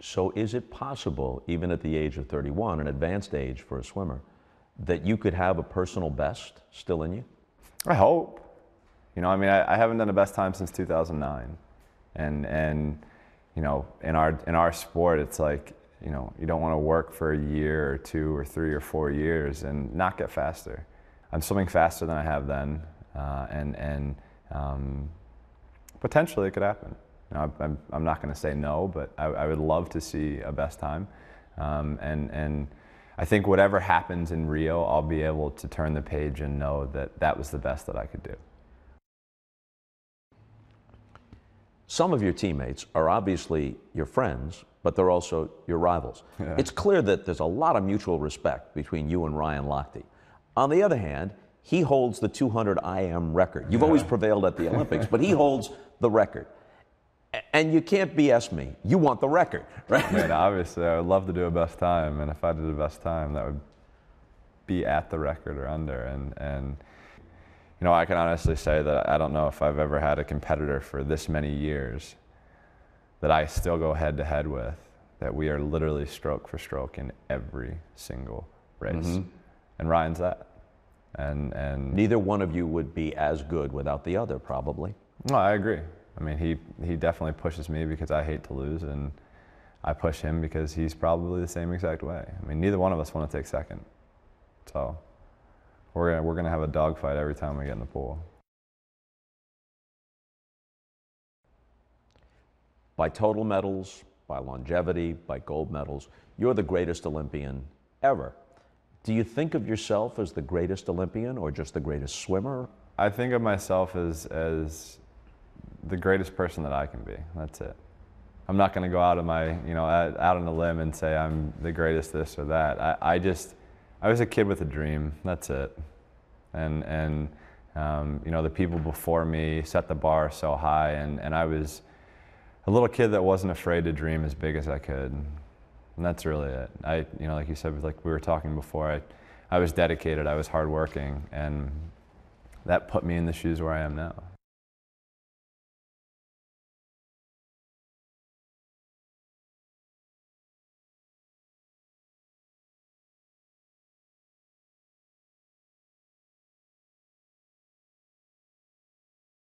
So is it possible, even at the age of 31, an advanced age for a swimmer, that you could have a personal best still in you? I hope. You know, I mean, I, I haven't done a best time since 2009, and and you know, in our in our sport, it's like you know, you don't want to work for a year or two or three or four years and not get faster. I'm swimming faster than I have then, uh, and and um, potentially it could happen. Know, I'm, I'm not going to say no, but I, I, would love to see a best time, um, and and I think whatever happens in Rio, I'll be able to turn the page and know that that was the best that I could do. Some of your teammates are obviously your friends, but they're also your rivals. Yeah. It's clear that there's a lot of mutual respect between you and Ryan Lochte. On the other hand, he holds the 200 IM record. You've yeah. always prevailed at the Olympics, but he holds the record. And you can't BS me. You want the record, right? I mean, obviously, I would love to do a best time, and if I did a best time, that would be at the record or under. And and you know, I can honestly say that I don't know if I've ever had a competitor for this many years that I still go head to head with. That we are literally stroke for stroke in every single race, mm-hmm. and Ryan's that. And and neither one of you would be as good without the other, probably. No, I agree. I mean, he, he definitely pushes me because I hate to lose, and I push him because he's probably the same exact way. I mean, neither one of us want to take second. So we're gonna, we're gonna have a dogfight every time we get in the pool. By total medals, by longevity, by gold medals, you're the greatest Olympian ever. Do you think of yourself as the greatest Olympian or just the greatest swimmer? I think of myself as, as the greatest person that I can be. That's it. I'm not going to go out of my, you know, out, on a limb and say I'm the greatest this or that. I, I just, I was a kid with a dream. That's it. And, and um, you know, the people before me set the bar so high, and, and I was a little kid that wasn't afraid to dream as big as I could. And that's really it. I, you know, like you said, like we were talking before, I, I was dedicated, I was hardworking, and that put me in the shoes where I am now.